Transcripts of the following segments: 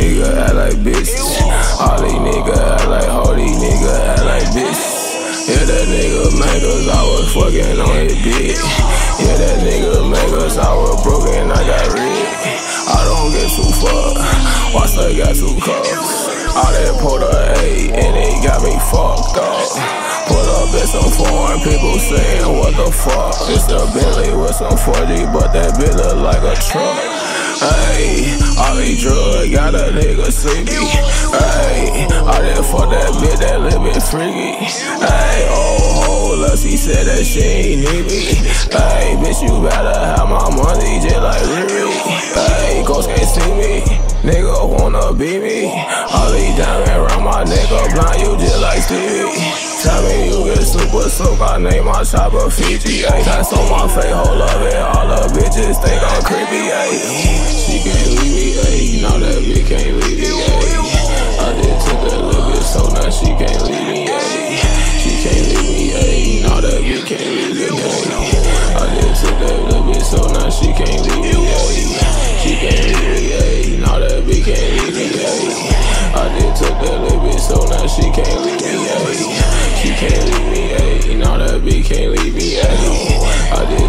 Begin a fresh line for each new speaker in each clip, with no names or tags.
niggas act like bitches. All these niggas act like hoe, these niggas act like bitches. Yeah, that nigga make us, I was fucking on his dick. Yeah, that nigga make us, I was broken, I got rich. I don't get too fucked, watch I got two cups. All that put a A, and it got me fucked up. Pull up at some foreign people saying, what the fuck? It's a Bentley with some 40, but that bitch look like a truck. Hey, all these got a nigga sleepy. Hey, I didn't fuck that bitch that little bit freaky. Hey, oh, hold up, she said that she ain't need me. Hey, bitch, you better have my money just like Riri. Hey, ghost can't see me. Nigga wanna be me. All these diamonds around my nigga, blind you just like Stevie. Tell me you get super soak, I name my chopper Fiji. Ayy, that's on my face, hold up it. All the bitches think I'm creepy. Ayy. I did took that little bitch so now she can't leave me. She can't leave me. That bitch can't leave me. I took that bitch so now she can't leave me. She can't leave me. That bitch can't leave me. I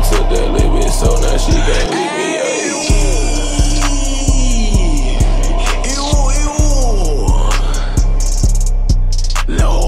took that bitch so now she can't leave me. No.